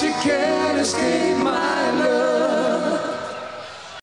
you can't escape.